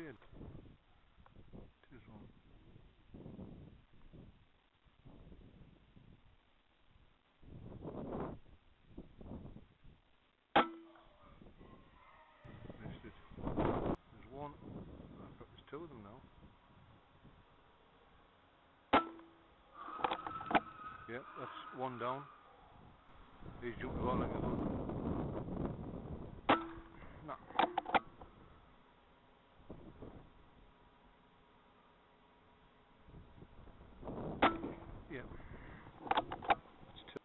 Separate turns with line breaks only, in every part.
Missed it. There's one. I've there's two of them now. Yep, that's one down. He's jumping about like a. No. Yep. That's two.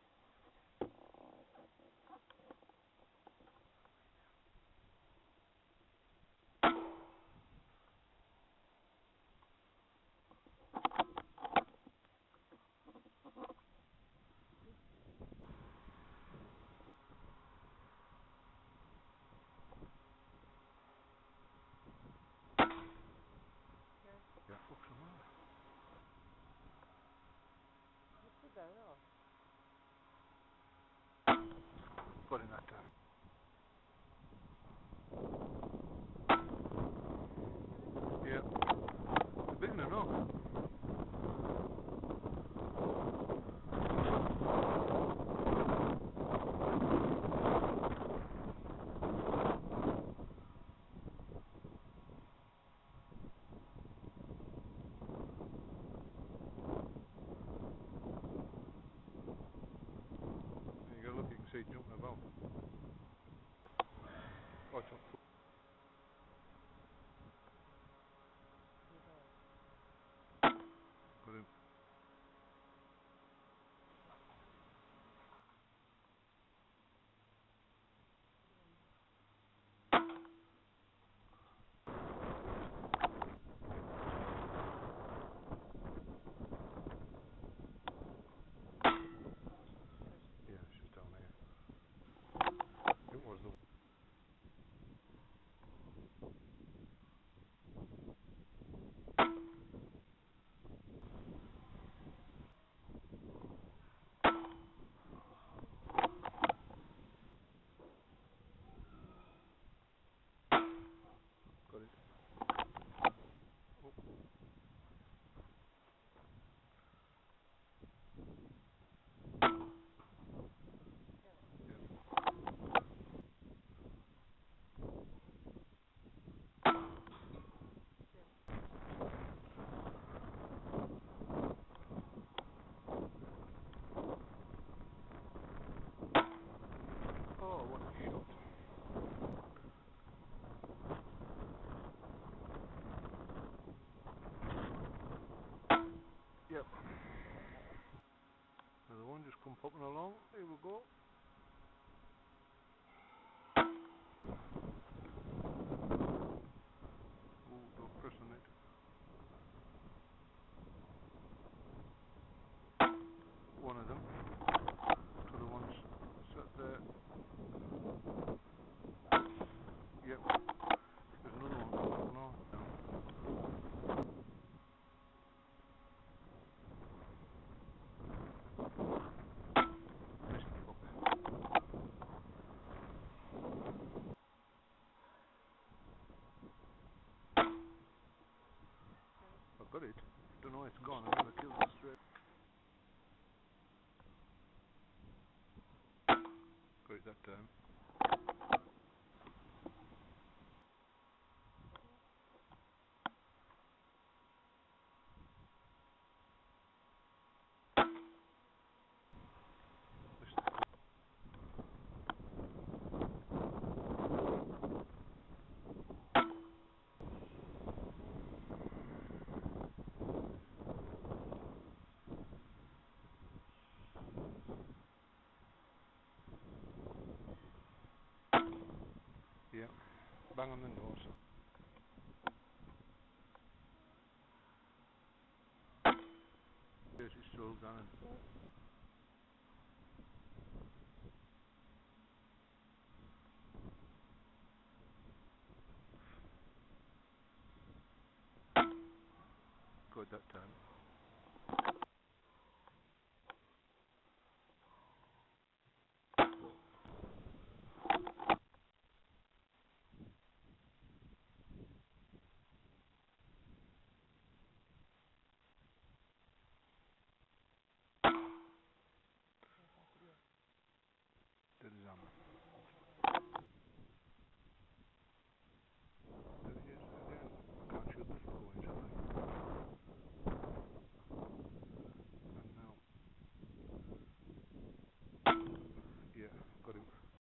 Yeah, fuck's the matter?
What's it going on?
Got in that can come along. Here we go. One of them. Two other ones sat there. Yep. There's another one popping along now. Missed the fucker. I've got it. Don't know it's gone. I'm gonna kill it straight. Got it that time. Missed the Yeah. Bang on the nose. It's still going. Good that time.